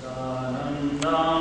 Sananda.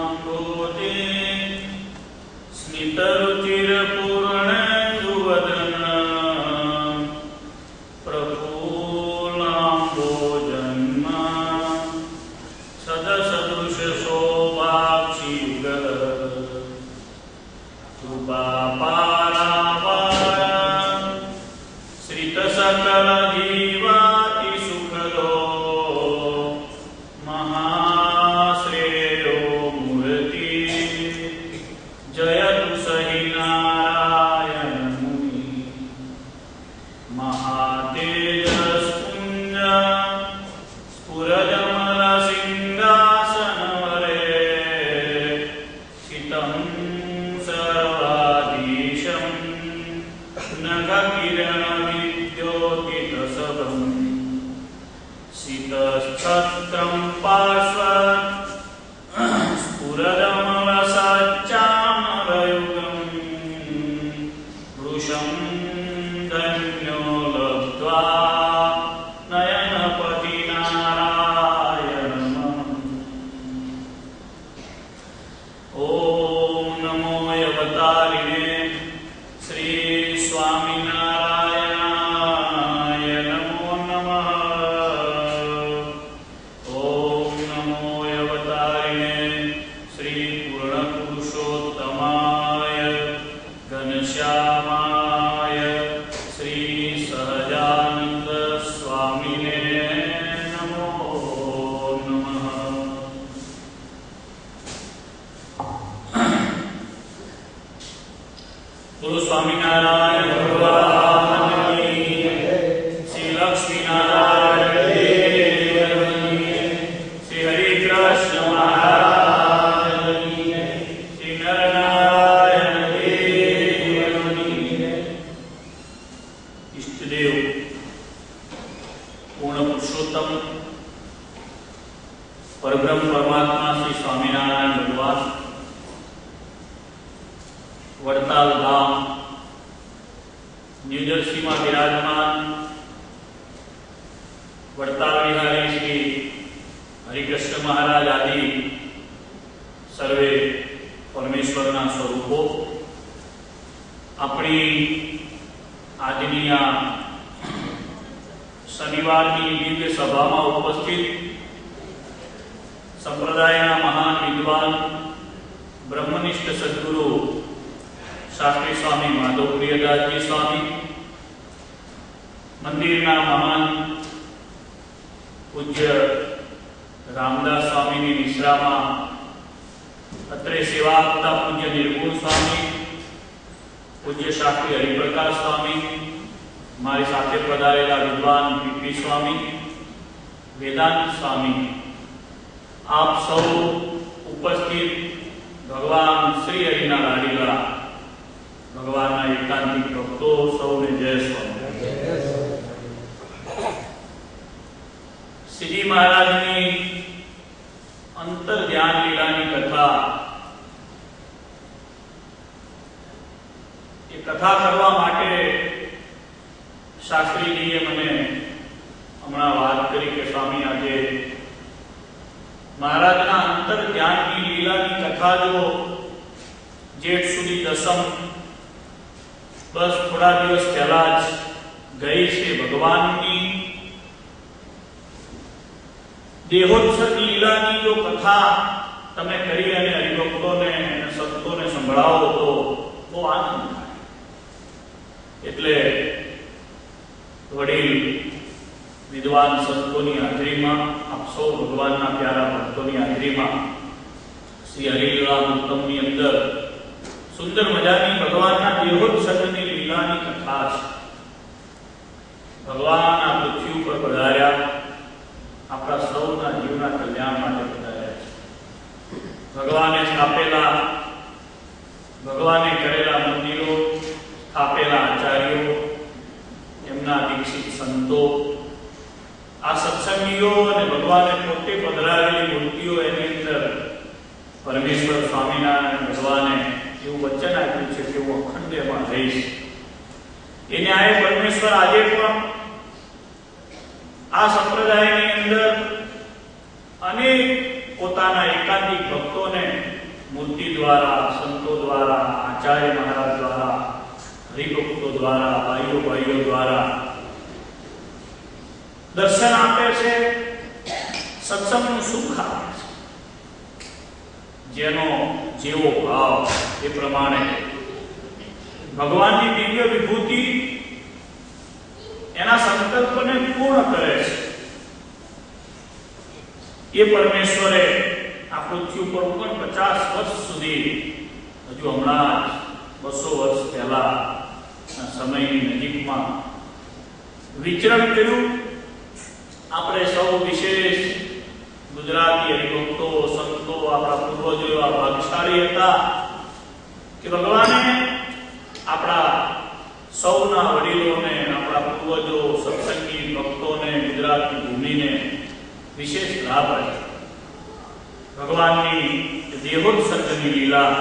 छत्रं पाश બોલો સ્વામિનારાયણ ભગવાનની શ્રી લક્ષ્મીનારાયણ દેવની શ્રી હરિકૃષ્ણ મહારાજની શ્રી નરનારાયણ દેવની ઈષ્ટદેવ પૂર્ણ પુરુષોત્તમ પરબ્રહ્મ પરમાત્મા શ્રી સ્વામિનારાયણ ભગવાન વડતાલ ગામ ન્યૂજર્સીમાં બિરાજમાન વડતાલ વિહારી શ્રી હરિકૃષ્ણ મહારાજ આદિ સર્વે પરમેશ્વરના સ્વરૂપો આપણી આજની આ શનિવારની દિવ્ય સભામાં ઉપસ્થિત સંપ્રદાયના મહાન વિદ્વાન બ્રહ્મનિષ્ઠ સદગુરુ, શાસ્ત્રી સ્વામી માધવ પ્રિયદાસજી સ્વામી, મંદિરના મહાન પૂજ્ય રામદાસ સ્વામીની નિશ્રામાં અત્રે સેવા આપતા પૂજ્ય નિર્ગુણ સ્વામી, પૂજ્ય શાસ્ત્રી હરિપ્રકાશ સ્વામી, મારી સાથે પધારેલા વિદ્વાન પીપી સ્વામી, વેદાંત સ્વામી, આપ સૌ ઉપસ્થિત ભગવાન શ્રી હરિના લાડીલા ભગવાનના એકાંતિક ભક્તો સૌને જય સ્વામી. શ્રીજી મહારાજની અંતર ધ્યાન લીલાની કથા એ કથા કરવા માટે શાસ્ત્રીજીએ મને હમણાં વાત કરી કે સ્વામી આજે મહારાજના અંતર ધ્યાનની લીલાની કથા જો જેઠ સુધી દસમ બસ થોડા દિવસ પહેલા જ ગઈ છે ભગવાનની દેહોત્સવ લીલાની જો કથા તમે કરી અને હરિભક્તોને અને સંતોને સંભળાવો તો બહુ આનંદ થાય એટલે વડીલ વિદ્વાન સંતોની હાજરીમાં, આપ સૌ ભગવાનના પ્યારા ભક્તોની હાજરીમાં, શ્રી હરિલીલા ઉત્તમની અંદર સુંદર મજાની ભગવાનના દેહોત્સવની લીલાની કથા છે. ભગવાન આ પૃથ્વી ઉપર પધાર્યા, આપણા સૌના જીવના કલ્યાણ માટે પધાર્યા છે. ભગવાને સ્થાપેલા, ભગવાને કરેલા મંદિરો, સ્થાપેલા આચાર્યો, એમના દીક્ષિત સંતો આ સત્સંગીઓ અને ભગવાને પોતે પધરાવેલી મૂર્તિઓ એની અંદર પરમેશ્વર, સ્વામિનારાયણ, ભગવાને એવું વચન આપ્યું છે કે હું અખંડ એમાં રહીશ. એ ન્યાય પરમેશ્વર આજે પણ આ સંપ્રદાયની અંદર અનેક પોતાના એકાંતિક ભક્તોને મૂર્તિ દ્વારા, સંતો દ્વારા, આચાર્ય મહારાજ દ્વારા, હરિભક્તો દ્વારા ભાઈઓ ભાઈઓ દ્વારા દર્શન આપે છે, સત્સંગનું સુખ આપે છે. જેનો જેવો ભાવ એ પ્રમાણે ભગવાનની દિવ્ય વિભૂતિ એના સંકલ્પને પૂર્ણ કરે છે. એ પરમેશ્વરે આ પૃથ્વી ઉપર પણ પચાસ વર્ષ સુધી, હજુ હમણાં બસો વર્ષ પહેલા સમયની નજીકમાં વિચરણ કર્યું. સૌ વિશેષ ગુજરાતી હરિભક્તો સંતો આપણા પૂર્વજો એવા ભાગશાળી હતા કે ભગવાને આપણા સૌના વડીલોને, આપણા પૂર્વજો, સત્સંગી ભક્તોને, ગુજરાતની ભૂમિને વિશેષ લાભ આપ્યો. ભગવાનની દેહોત્સર્ગની લીલા.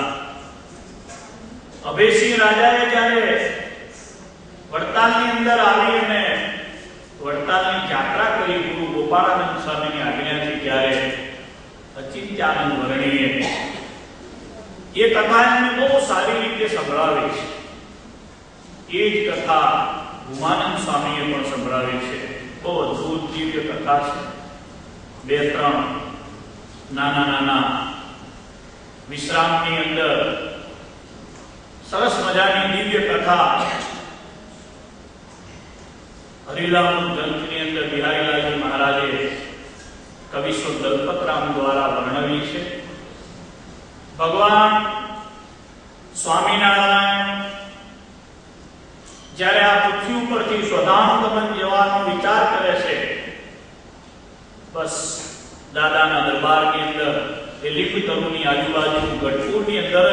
અભયસિંહ રાજાએ જ્યારે વડતાલની અંદર આવી અને વડતાલની યાત્રા કરી, ગુરુ ગોપાળાનંદ સ્વામીની આજ્ઞાથી ત્યારે અચિંત્યાનંદ વર્ણીએ એ કથા એમને બહુ સારી રીતે સંભળાવી છે એ જ કથા ભૂમાનંદ સ્વામીએ પણ સંભળાવી છે બહુ અદભુત દિવ્ય કથા છે બે ત્રણ નાના નાના વિશ્રામની અંદર સરસ મજાની દિવ્ય કથા હરિલાલ ગ્રંથની અંદર બિહારીલાલજી મહારાજે કવિશ્વ દલપતરામ દ્વારા વર્ણવી છે ભગવાન સ્વામિનારાયણ જ્યારે આ પૃથ્વી ઉપરથી સ્વધામ ગમન જવાનો વિચાર કરે છે, બસ દાદાના દરબારની અંદર એ લીપ તરુની આજુબાજુ ગઢપુરની અંદર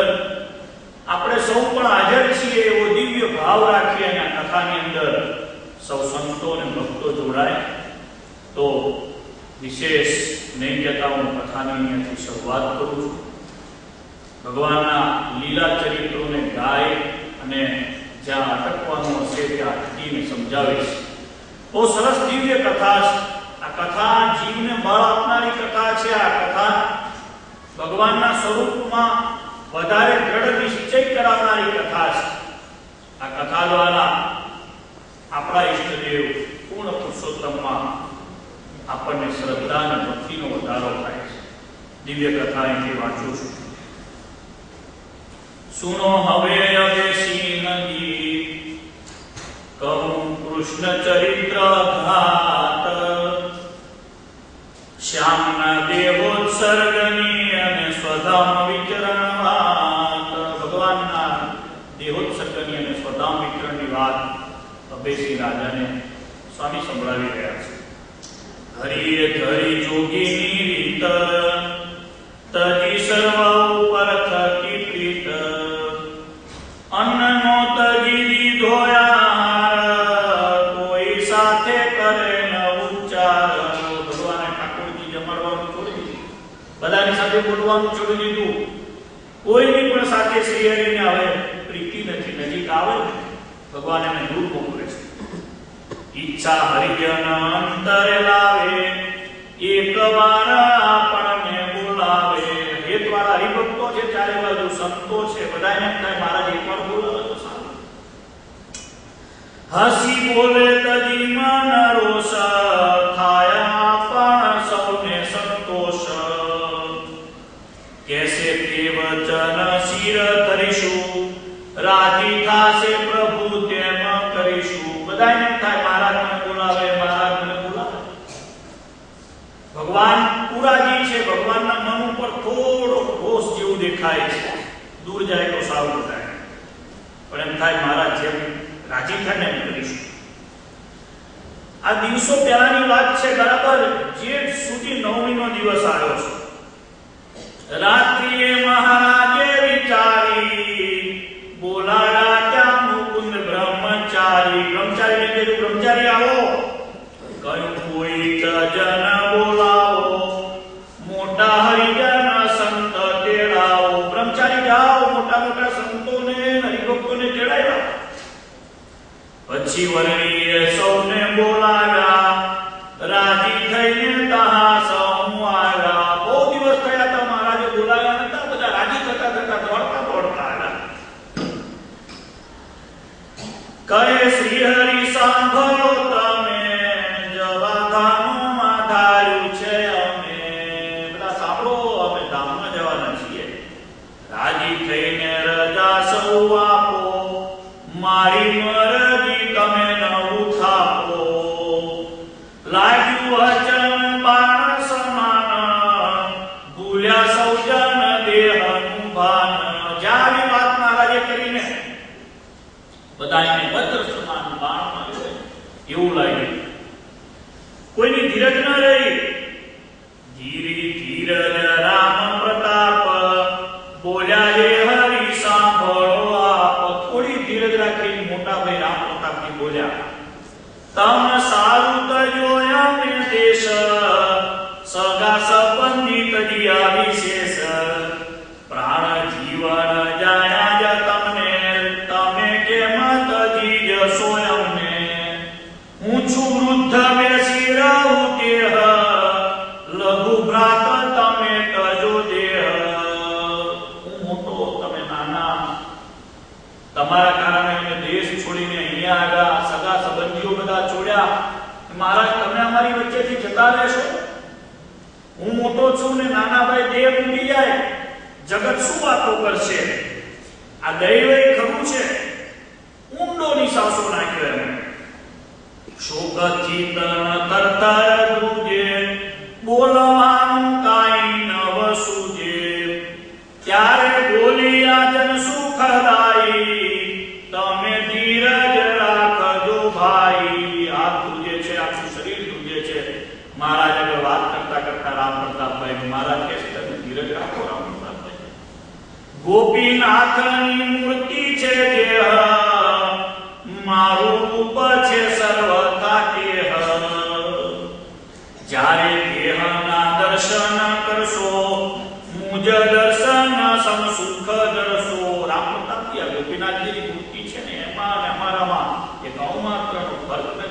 આપણે સૌ પણ હાજર છીએ એવો દિવ્ય ભાવ રાખીએ અને આ કથાની અંદર સૌ સંતો અને ભક્તો જોડાય, તો વિશેષ નહીં કહેતા હું કથાની અહીંયાથી શરૂઆત કરું છું. ભગવાનના લીલા ચરિત્રોને ગાય અને જ્યાં અટકવાનું હશે ત્યાં અટકીને સમજાવીશ. બહુ સરસ દિવ્ય કથા છે. આ કથા જીવને બળ આપનારી કથા છે. આ કથા ભગવાનના સ્વરૂપમાં વધારે દ્રઢ નિશ્ચય કરાવનારી કથા છે. આ કથા દ્વારા આપણા ઈષ્ટદેવ પૂર્ણ પુરુષોત્તમમાં આપણને શ્રદ્ધા અને ભક્તિનો વધારો થાય છે. દિવ્ય કથા અહીંથી વાંચું છું. સુનો હવે અવેશી નદી કહું કૃષ્ણ ચરિત્ર ઘાત શ્યામના દેવોત્સર્ગની અને સ્વધામ વિચરણ વાત ભગવાનના દેહોત્સર્ગની અને સ્વધામ વિચરણની વાત અભયસિંહ રાજાને સ્વામી સંભળાવી રહ્યા છે હરિએ ધરી જોગીની રીત તજી સર્વ ઉપર થકી પ્રીત અન્નનો તજી દીધો યાર કોઈ સાથે કરે ન ઉચ્ચાર ભગવાને ઠાકોરજી જમાડવાનું છોડી દીધું બધાની સાથે બોલવાનું છોડી દીધું કોઈની પણ સાથે શ્રી હરિને હવે પ્રીતિ નથી નજીક આવે ભગવાન એને દૂર મોકલે છે ઈચ્છા હરિજન અંતરે લાવે એકવાર આપણને બોલાવે. હેતવાળા હરિભક્તો છે, ચારે બાજુ સંતો છે બધાને થાય, મહારાજ એકવાર બોલાવે તો સારું. હસી બોલે તજી મન રોષ થાય પણ સૌને સંતોષ. કેસે તે વચન શિર ધરીશું, રાજી થાશે પ્રભુ તેમ કરીશું. બધાને એમ થાય મહારાજ મને બોલાવે મહારાજ મને બોલાવે ભગવાન પુરાજી છે, ભગવાનના મન ઉપર થોડો ઘોષ જેવું દેખાય છે. દૂર જાય તો સારું થાય પણ એમ થાય મહારાજ જેમ રાજી થાય ને એમ કરીશું. આ દિવસો પહેલાની વાત છે, બરાબર? જેઠ સુધી નવમીનો દિવસ આવ્યો છે. રાત્રિએ મહારાજે પછી સૌને બોલાવ્યા. રાજી થઈને તહા સૌ આવ્યા બહુ દિવસ થયા હતા મહારાજે બોલાવ્યા નતા, બધા રાજી થતા થતા દોડતા દોડતા આવ્યા. કહે શ્રી હરિ સાંભળો તમે. જવાધામો માં ધાર્યું છે અમે. બધા સાંભળો, અમે ધામમાં જવાના છીએ. રાજી થઈને રજા સૌ આપો. મારી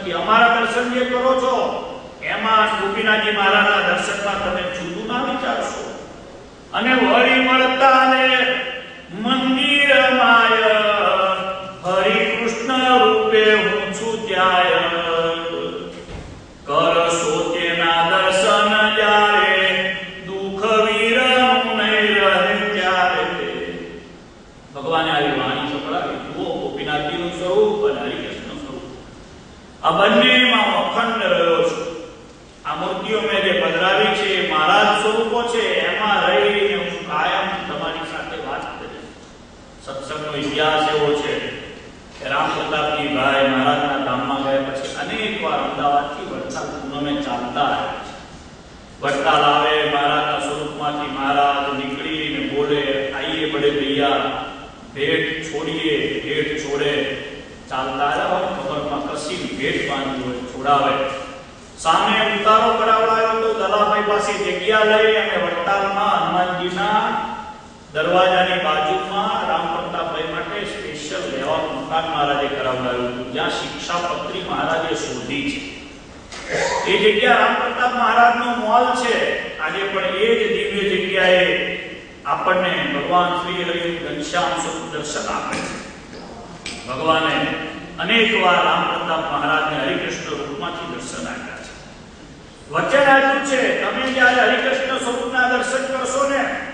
નથી અમારા દર્શન જે કરો છો, એમાં ગોપીનાથજી મહારાજના દર્શનમાં તમે જુદું ના વિચારશો. અને વળી મળતા ને આ બંનેમાં હું અખંડ રહ્યો છું. આ મૂર્તિઓ મેં જે પધરાવી છે, એ મારા જ સ્વરૂપો છે, એમાં રહીને હું કાયમ તમારી સાથે વાત કરીશ. સત્સંગનો ઇતિહાસ એવો છે કે રામ પ્રતાપજી ભાઈ મહારાજના ધામમાં ગયા પછી અનેક વાર અમદાવાદથી વડતાલ પૂનમે ચાલતા આવ્યા છે. વડતાલ આવે, મહારાજના સ્વરૂપમાંથી મહારાજ નીકળીને બોલે, આઈએ બડે ભૈયા ભેટ છોડીએ, ભેટ છોડે. ચાલતા કસી ભેટ બાંધી હોય છોડાવે. સામે ઉતારો કરાવડાયો તો દલાભાઈ પાસે જગ્યા લઈ અને વડતાલમાં હનુમાનજીના દરવાજાની બાજુમાં રામ પ્રતાપભાઈ માટે સ્પેશિયલ લેવા મુકાન મહારાજે કરાવડાવ્યું હતું. જ્યાં શિક્ષાપત્રી મહારાજે શોધી છે. એ જગ્યા રામ પ્રતાપ મહારાજનો મોલ છે. આજે પણ એ જ દિવ્ય જગ્યાએ આપણને ભગવાન શ્રી હરિ ઘનશ્યામ દર્શન આપે છે. ભગવાને અનેક વાર રામ પ્રતાપ મહારાજને હરિકૃષ્ણ રૂપમાંથી દર્શન આપ્યા છે. વચન આપ્યું છે, તમે જ્યારે હરિકૃષ્ણ સ્વરૂપના દર્શન કરશો ને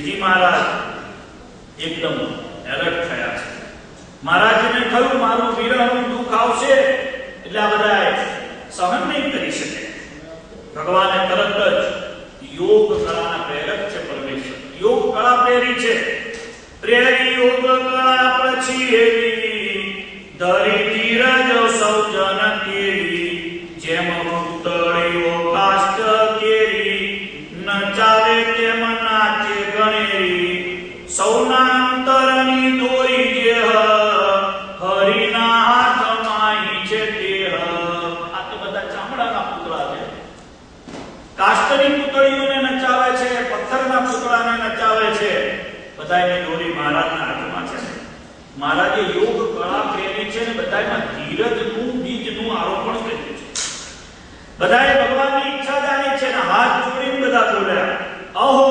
શ્રીજી મહારાજ એકદમ એલર્ટ થયા છે. મહારાજને કહ્યું, મારું વિરહનું દુઃખ આવશે, એટલે આ બધા સહન નહીં કરી શકે. ભગવાને તરત જ યોગ કળાના પ્રેરક છે પરમેશ્વર. યોગ કળા પ્રેરી છે. પ્રેરી યોગ કળા પછી એવી ધરી ધીરજ સૌજન કેરી જેમ પથ્થરના પુતળાને નચાવે છે. બધાયની દોરી મહારાજના હાથમાં છે. મહારાજે યોગ, કળા, પ્રેમી છે ને બધાયમાં ધીરજનું, બીજનું આરોપણ કર્યું છે. બધાએ ભગવાનની ઈચ્છા જાણી છે ને હાથ જોડીને બધા બોલ્યા, અહો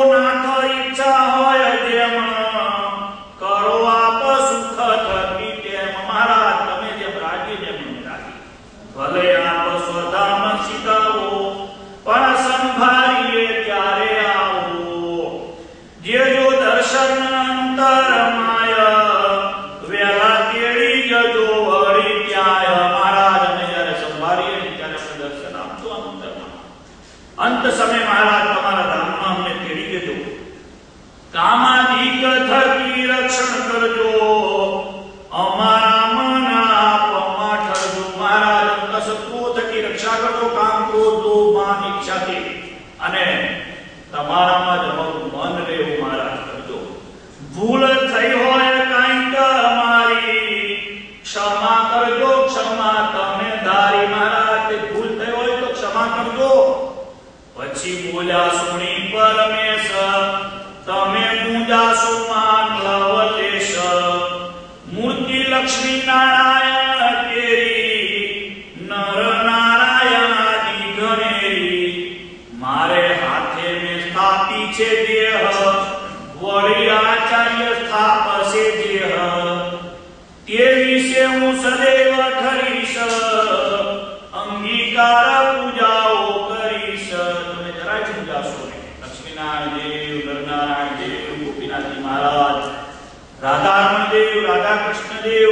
પછી બોલ્યા સુણી પરમેશ તમે પૂજાશો માન લવલેશ મૂર્તિ લક્ષ્મી નારાયણ રાધા કૃષ્ણદેવ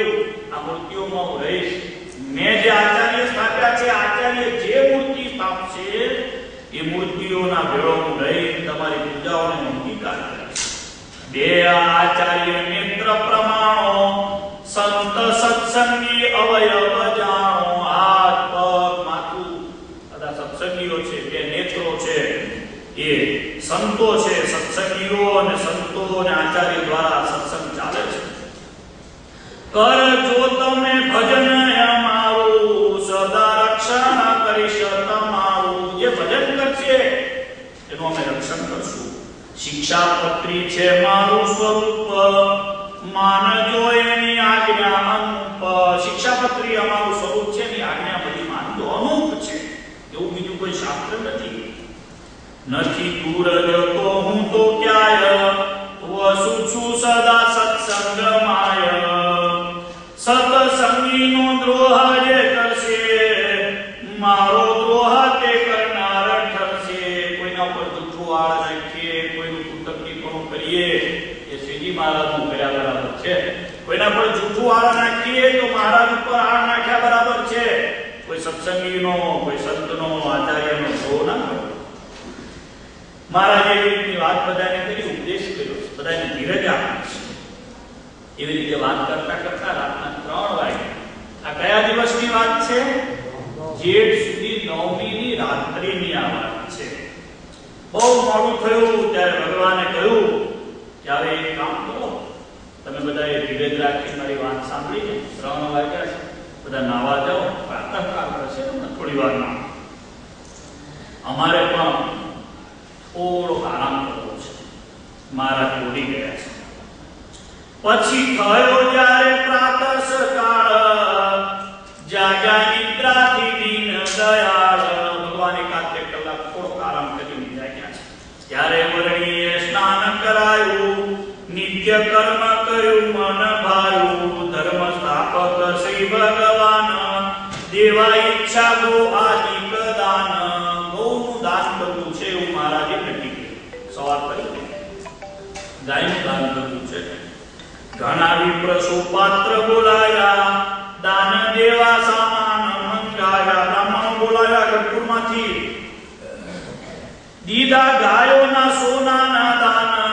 આ મૂર્તિઓમાં હું રહીશ. મેં જે આચાર્ય સ્થાપ્યા છે, આચાર્ય જે મૂર્તિ સ્થાપશે, એ મૂર્તિઓના ભેળો હું રહી તમારી પૂજાઓને હું અંગીકાર બે આચાર્ય મિત્ર પ્રમાણો, સંત સત્સંગી અવયવ જાણો. હાથ, પગ, માથું. બધા સત્સંગીઓ છે, બે નેત્રો છે. એ સંતો છે, સત્સંગીઓ અને સંતો અને આચાર્ય દ્વારા સત્સંગ ચાલે છે. કર જો તમે ભજન સદા રક્ષણ કરીશ જે ભજન કરશે એનું અમે રક્ષણ કરશું. શિક્ષાપત્રી છે મારું સ્વરૂપ. માનજો એની આજ્ઞા અનુપ. શિક્ષાપત્રી અમારું સ્વરૂપ છે, એની આજ્ઞા બધી માનજો. અનુપ છે. એવું બીજું કોઈ શાસ્ત્ર નથી. નથી દૂર જતો હું તો ક્યાય? વસુ છું સદા સત્સંગમાય સત્સંગીનો દ્રોહ જે કરશે, મારો દ્રોહ તે કરનાર ઠરશે. કોઈના ઉપર જુઠ્ઠું આળ નાખીએ, કોઈનું કુતકલીપણું કરીએ, એ શ્રીજી મહારાજનું કર્યા બરાબર છે. કોઈના પર જુઠ્ઠું આળ નાખીએ, તો મહારાજ ઉપર આળ નાખ્યા બરાબર છે. કોઈ સત્સંગીનો, કોઈ સંતનો, આચાર્યનો દ્રોહ ના કરો મહારાજે એવી રીતની વાત બધાને કરી, ઉપદેશ કર્યો. બધાને ધીરજ આપી. છે એવી રીતે વાત કરતા કરતા રાતના ત્રણ વાગે. આ કયા દિવસની વાત છે? જેઠ સુધી નવમીની રાત્રિની આ વાત છે. બહુ મોડું થયું ત્યારે ભગવાને કહ્યું કે હવે એક કામ કરો. તમે બધાએ ધીરજ રાખી મારી વાત સાંભળીને ત્રણ વાગ્યા છે. બધા નાવા જાઓ પ્રાતઃકાળ કરશે તમને થોડી વારમાં. અમારે પણ થોડો આરામ કરવો છે. મારા તોડી ગયા છે. પછી થયો જ્યારે પ્રાતઃ સકાળ જાગ્યા નિદ્રાથી દિન દયાળ. ભગવાને કાતે કલાક થોડો આરામ કરીને જાગ્યા છે. ત્યારે વર્ણીએ સ્નાન કરાયું, નિત્ય કર્મ કર્યું, મન ભાયું. ધર્મ સ્થાપક શ્રી ભગવાન. દેવા ઈચ્છા ગો આદિ પ્રદાન ગૌનું દાન કરવું છે એવું મહારાજે નક્કી કર્યું સવાર કરી. ગાયનું દાન ઘણા વિપ્ર સુપાત્ર બોલાયા દાન દેવા સામાન મંગાયા બ્રાહ્મણો બોલાયા ગઢપુરમાંથી દીદા ગાયોના સોનાના દાન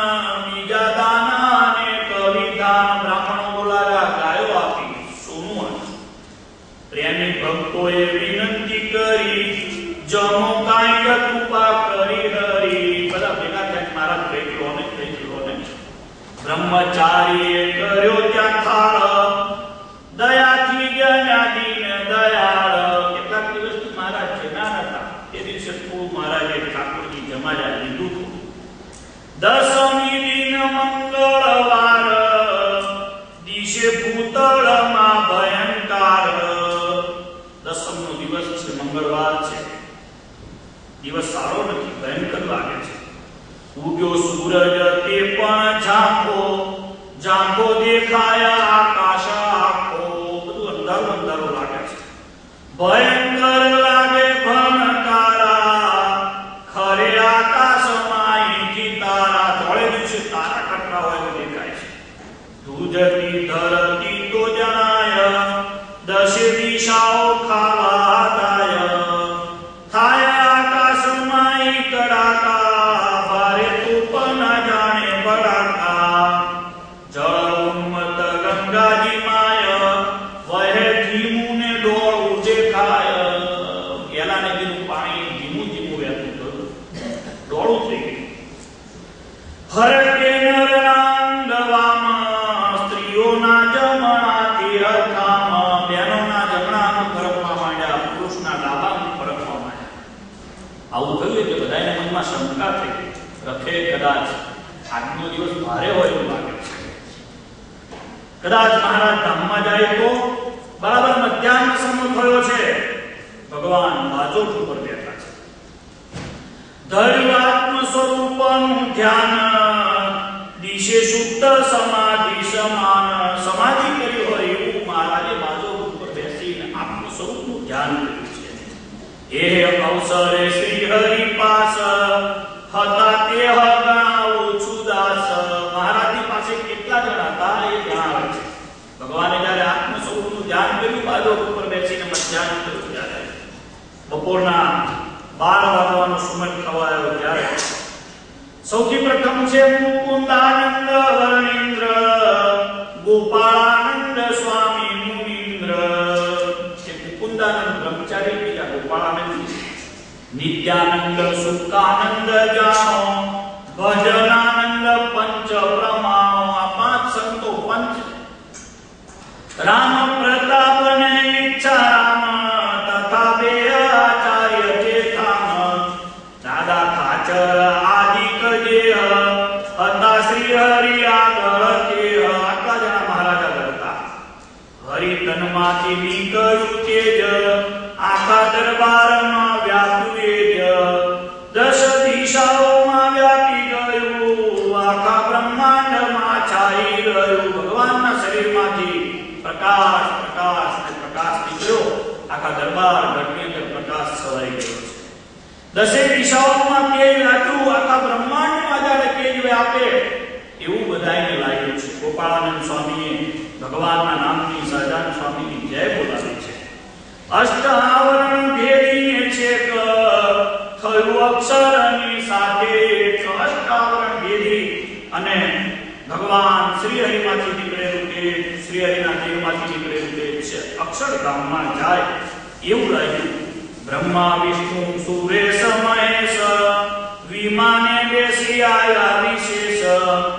બ્રહ્મચારીએ કર્યો ત્યાં થાળ. દયાથી જ્ઞાનીને દયાળ. કેટલાક દિવસથી મહારાજ જમ્યા હતા એ દિવસે ખૂબ મહારાજે ઠાકોરજી જમાડ્યા લીધું દસમી દિન મંગળવાર દિશે ભૂતળમાં ભયંકાર. દસમનો દિવસ છે, મંગળવાર છે. દિવસ સારો નથી, ભયંકર લાગે છે ઉગ્યો સૂરજ તે પણ ઝાંખો ઝાંખો દેખાયા આકાશ આખો બધું અંધારું અંધારું લાગે છે। ભયંકર લાગે ભણકારા। ખરે આકાશમાં ઈથી તારા ધોળે દિવસે તારા કટરા હોય એવું દેખાય છે। ધ્રુજતી ધરતી તો જણાય દશે દિશાઓ ખાવા કદાચ મહારાજ ધામમાં જાય તો બરાબર મધ્યાહન સમય થયો છે. ભગવાન બાજોટ ઉપર બેઠા છે. ધર્મ આત્મ સ્વરૂપમ ધ્યાન દિશે સુપ્ત સમાધિ સમાન, સમાધિ કરી હોય એવું મહારાજે બાજોટ ઉપર બેસીને આત્મ સ્વરૂપનું ધ્યાન કર્યું છે. એ અવસરે શ્રી હરિ પાસ હતા તે હગાઉ છુદાસ મહારાજની પાસે કેટલા જણા હતા એ જણાવે છે ભગવાને જ્યારે આત્મ સ્વરૂપનું ધ્યાન કર્યું બાજુ ઉપર બેસીને મધ્યાહન કર્યું ત્યારે બપોરના બાર વાગવાનો સમય થવા આવ્યો ત્યારે સૌથી પ્રથમ છે મુકુંદાનંદ વર્ણેન્દ્ર ગોપાળાનંદ સ્વામી મુનીન્દ્ર છે મુકુંદાનંદ બ્રહ્મચારી બીજા ગોપાળાનંદ નિત્યાનંદ સુખાનંદ જાણો ભજનાનંદ હરિતનમાંથી નીકળ્યું તેજ, આખા દરબારમાં વ્યાપ્યું તેજ. દસ દિશાઓમાં વ્યાપી ગયું, આખા બ્રહ્માંડમાં છાઈ ગયું. ભગવાનના શરીરમાંથી પ્રકાશ પ્રકાશ પ્રકાશ નીકળ્યો. આખા દરબાર ઘટની પ્રકાશ છવાઈ ગયો દસે દિશાઓમાં તેજ વ્યાપ્યું આખા બ્રહ્માંડમાં જ્યારે તેજ વ્યાપે એવું બધાને લાગ્યું છે. ગોપાળાનંદ સ્વામીએ ભગવાનના નામની સહજાન સ્વામીની જય બોલાવી છે. અષ્ટ આવરણ ભેદીને છેક થયું અક્ષરની સાથે અષ્ટાવરણ ભેદી અને ભગવાન શ્રી હરિમાંથી નીકળેલું તે શ્રી હરિના દેવમાંથી નીકળેલું તે છે. અક્ષરધામમાં જાય એવું લાગ્યું બ્રહ્મા, વિષ્ણુ, સુરેશ, મહેશ, વિમાને બેસી આયા વિશેષ.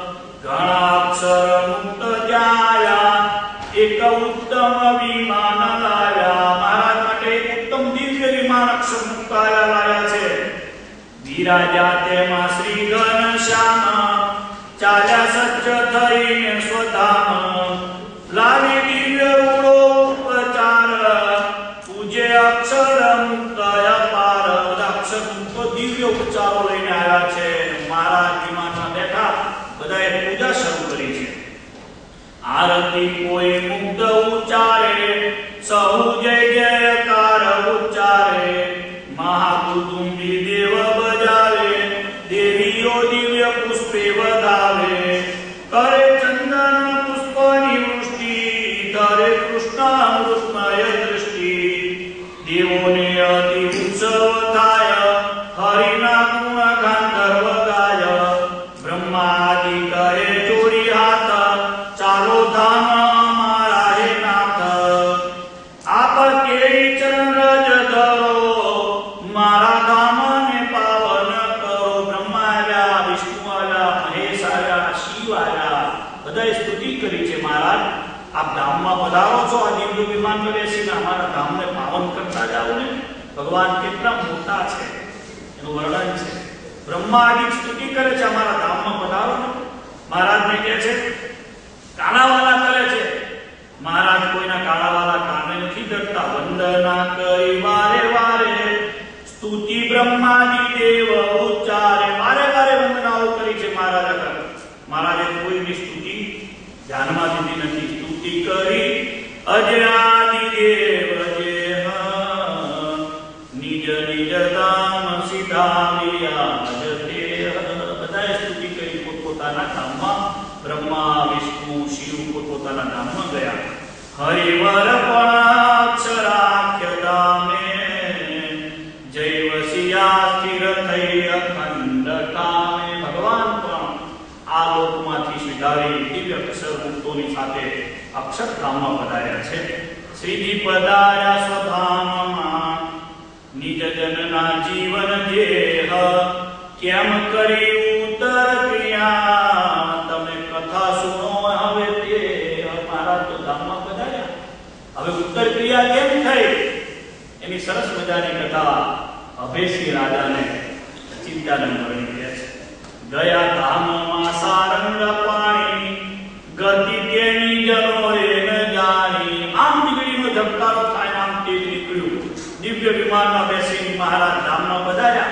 વિરાજા તેમાં શ્રી ઘનશ્યામ ચાલ્યા સજ્જ થઈને સ્વધામ લાવી દિવ્ય ઉપચાર પૂજે અક્ષર મુક્ત અપાર બધા અક્ષર મુક્ત દિવ્ય ઉપચારો લઈને આવ્યા છે મારા વિમાનમાં બેઠા, બધાએ પૂજા શરૂ કરી છે। આરતી કોઈ મુગ્ધ ઉચ્ચારે, સહુ જય જયકાર દિવ્ય વિમાન બેસીને અમારા ધામને પાવન કરતા જાઓ ને, ભગવાન કેટલા મોટા છે, એનું વર્ણન છે. બ્રહ્માદિક સ્તુતિ કરે છે અમારા ધામમાં પધારો ને. મહારાજને કહે છે કાનાવાલા કરે છે. મહારાજ કોઈના કાળાવાલા કાને નથી ધરતા. વંદના કરી વારે વારે, સ્તુતિ બ્રહ્માદિ દેવ, ઉચ્ચારે વારે વારે વંદનાઓ કરી છે મહારાજ કરે મહારાજે કોઈની સ્તુતિ ધ્યાનમાં લીધી નથી. સ્તુતિ કરી અજરાદિ સાથે અક્ષરધામમાં પધાર્યા છે શ્રીજી પધાર્યા સ્વધામમાં નિજ જનના જીવન દેહ કેમ કરી ક્રિયા કેમ થઈ. એની સરસ મજાની કથા અભેસી રાજાને ચિંતાનંદ વર્ણિત છે. ગયા ધામમાં સારંગ પાણી, ગતિ તેની જરો ન જાણી. આમ દીકરીનો ધબકારો થાય આમ તેજ નીકળ્યું. દિવ્ય વિમાનમાં બેસીને મહારાજ ધામમાં પધાર્યા.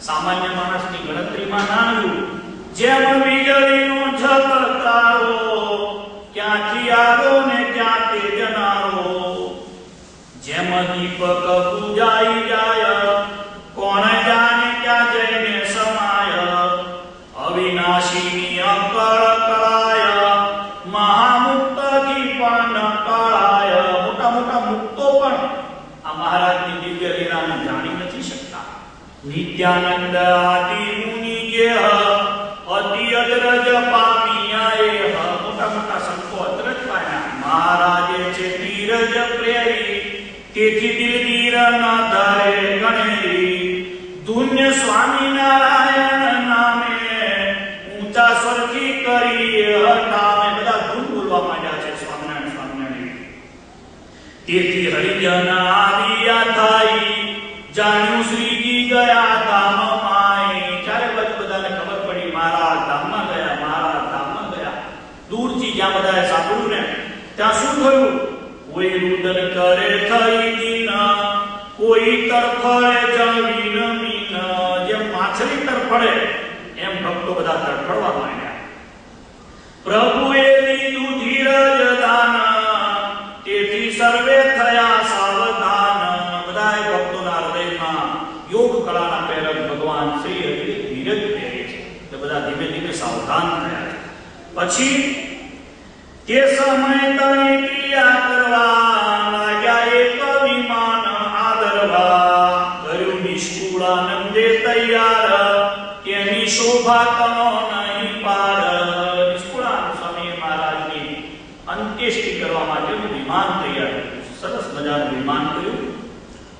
સામાન્ય માણસની ગણતરીમાં ના આવ્યું જેમ વીજળીનો ઝબકારો ક્યાંથી આવ્યો જેમ દીપક પૂજાઈ જાય કોણ જાણે ક્યાં જઈને સમાય અવિનાશીની મોટા મોટા મુક્તો પણ આ નિત્યાનંદ આદિ મુનિ જે અતિ અજરજ પામિયા એ મોટા મોટા સંતો અજરજ પામ્યા મહારાજે છે ધીરજ પ્રેરી તેથી દિલ ધીર ન ધરે ગણેરી ધુન્ય સ્વામિનારાયણ નામે ઊંચા સ્વરથી કરી હટામે બધા ધૂન બોલવા માંડ્યા છે સ્વામિનારાયણ સ્વામિનારાયણ તેથી હરિજન આવ્યા થાય જાણ્યું શ્રીજી ગયા ધામ માય ચારે બાજુ બધાને ખબર પડી મારા ધામમાં ગયા મારા ધામમાં ગયા દૂરથી જ્યાં બધાએ સાંભળ્યું ને ત્યાં શું થયું કોઈ રુદન કરે થઈ દીના, કોઈ તરફડે જળવીન મીન. જેમ માછલી તરફડે એમ ભક્તો બધા તરફડવા માંડ્યા. પ્રભુએ લીધું ધીરજ દાન તેથી સર્વે થયા સાવધાન. બધાએ ભક્તોના હૃદયમાં યોગ કળાના પ્રેરક ભગવાન શ્રી હરિ ધીરજ પ્રેરે છે. એટલે બધા ધીમે ધીમે સાવધાન થયા પછી તે સમય તણી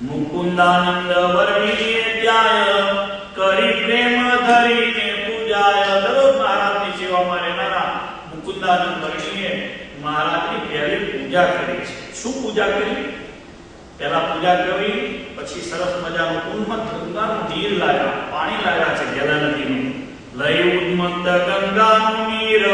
મુકુંદાનંદ વર્ણીએ ત્યાય કરી પ્રેમ ધરીને પૂજાય. દરરોજ મહારાજની સેવામાં રહેનારા મુકુંદાનંદ વર્ણીએ મહારાજની પહેલી પૂજા કરી છે. શું પૂજા કરી? પહેલા પૂજા કરી, પછી સરસ મજાનું ઉન્મત્ત ગંગાનું નીર લાવ્યા, પાણી લાવ્યા છે ગેલા નદીનું લઈ ઉન્મત્ત ગંગાનું નીર